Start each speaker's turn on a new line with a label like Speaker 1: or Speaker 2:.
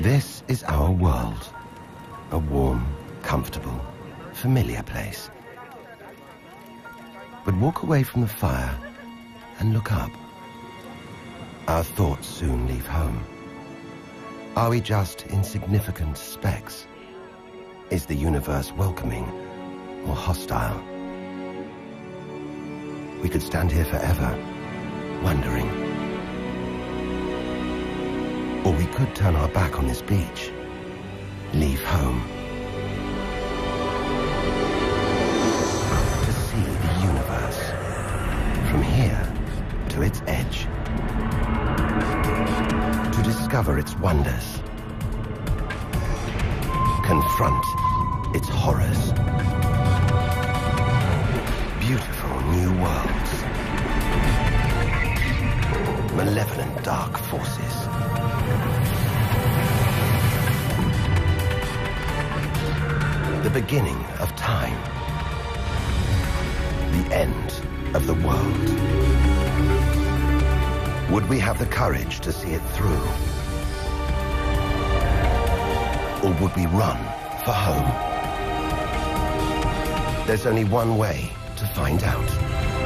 Speaker 1: This is our world. A warm, comfortable, familiar place. But walk away from the fire and look up. Our thoughts soon leave home. Are we just insignificant specks? Is the universe welcoming or hostile? We could stand here forever, wondering. Or we could turn our back on this beach, leave home. To see the universe, from here to its edge. To discover its wonders. Confront its horrors. Beautiful new worlds. Malevolent dark forces. The beginning of time. The end of the world. Would we have the courage to see it through? Or would we run for home? There's only one way to find out.